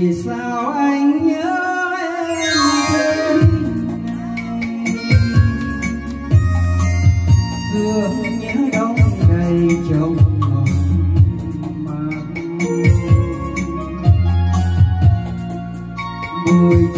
vì sao anh nhớ em? Thế thương nhớ đông đầy trong lòng mà môi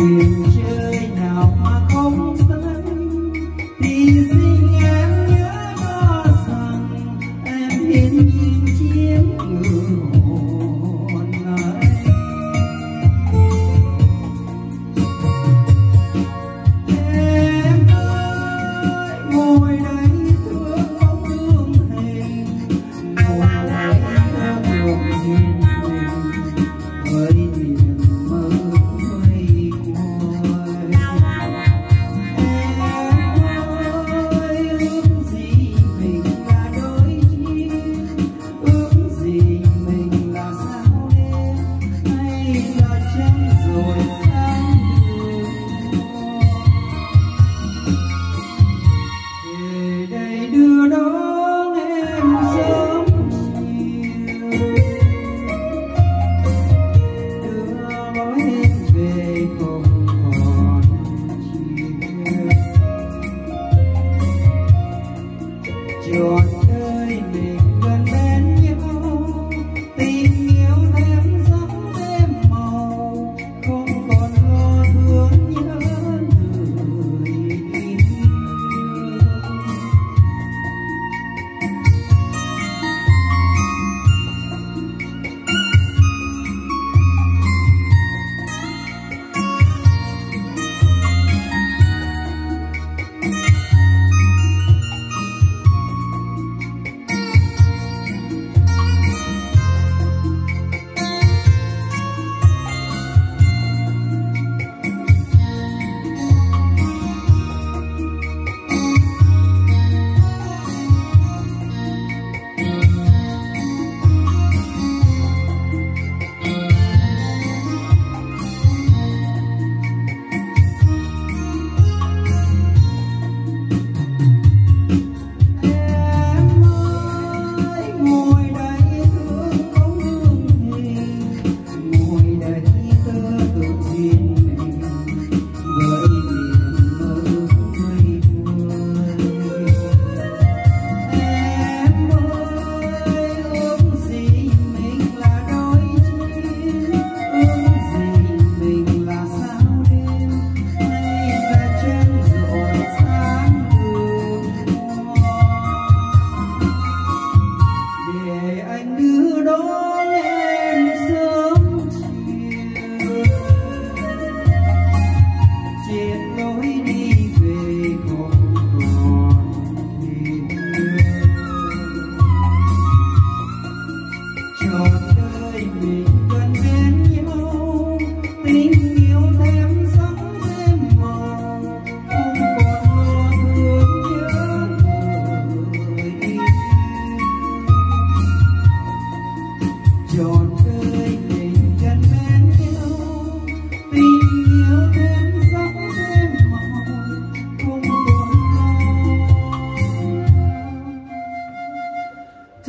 biển chơi nào mà không xanh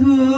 Oh.